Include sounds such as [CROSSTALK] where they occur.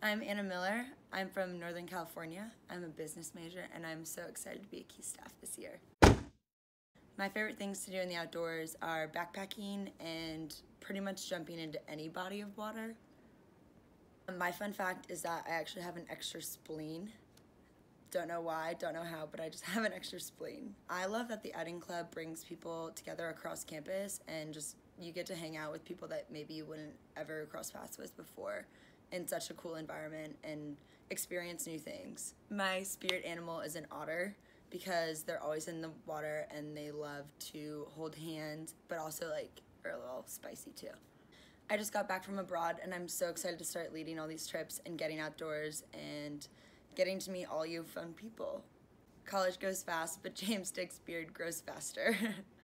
I'm Anna Miller. I'm from Northern California. I'm a business major and I'm so excited to be a Key staff this year. My favorite things to do in the outdoors are backpacking and pretty much jumping into any body of water. My fun fact is that I actually have an extra spleen. Don't know why, don't know how, but I just [LAUGHS] have an extra spleen. I love that the outing club brings people together across campus and just you get to hang out with people that maybe you wouldn't ever cross paths with before in such a cool environment and experience new things. My spirit animal is an otter because they're always in the water and they love to hold hands, but also like are a little spicy too. I just got back from abroad and I'm so excited to start leading all these trips and getting outdoors and getting to meet all you fun people. College goes fast, but James Dick's beard grows faster. [LAUGHS]